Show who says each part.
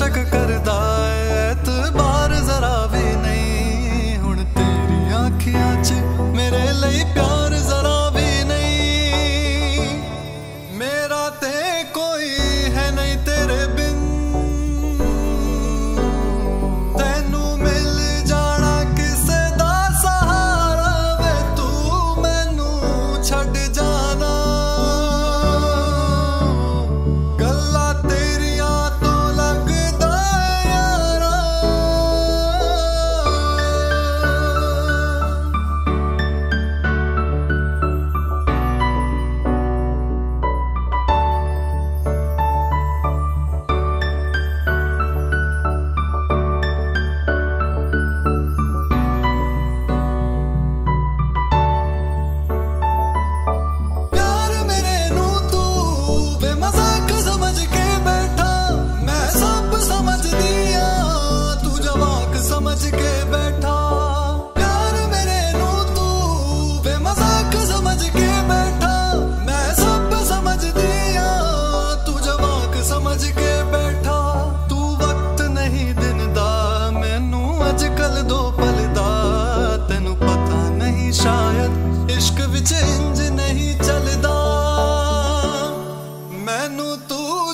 Speaker 1: ਸ਼ੱਕ ਕਰਦਾ ਏ ਜ਼ਰਾ ਵੀ ਨਹੀਂ। ਹੁਣ ਤੇਰੀਆਂ ਅੱਖੀਆਂ 'ਚ ਮੇਰੇ ਲਈ ਪਿਆਰ ਜ਼ਰਾ ਵੀ ਨਹੀਂ। ਮੇਰਾ ਤੇ ਕੋਈ ਹੈ ਨਹੀਂ ਤੇਰੇ ਬਿਨ। ਤੈਨੂੰ ਮਿਲ ਜਾਣਾ ਕਿਸੇ ਦਾ ਸਹਾਰਾ ਵੇ। ਤੂੰ ਮੈਨੂੰ ਛੱਡ ਜਾ ਇਸ਼ਕ ਵਿੱਚ ਇੰਜ ਨਹੀਂ ਚੱਲਦਾ। ਮੈਨੂੰ ਤੂੰ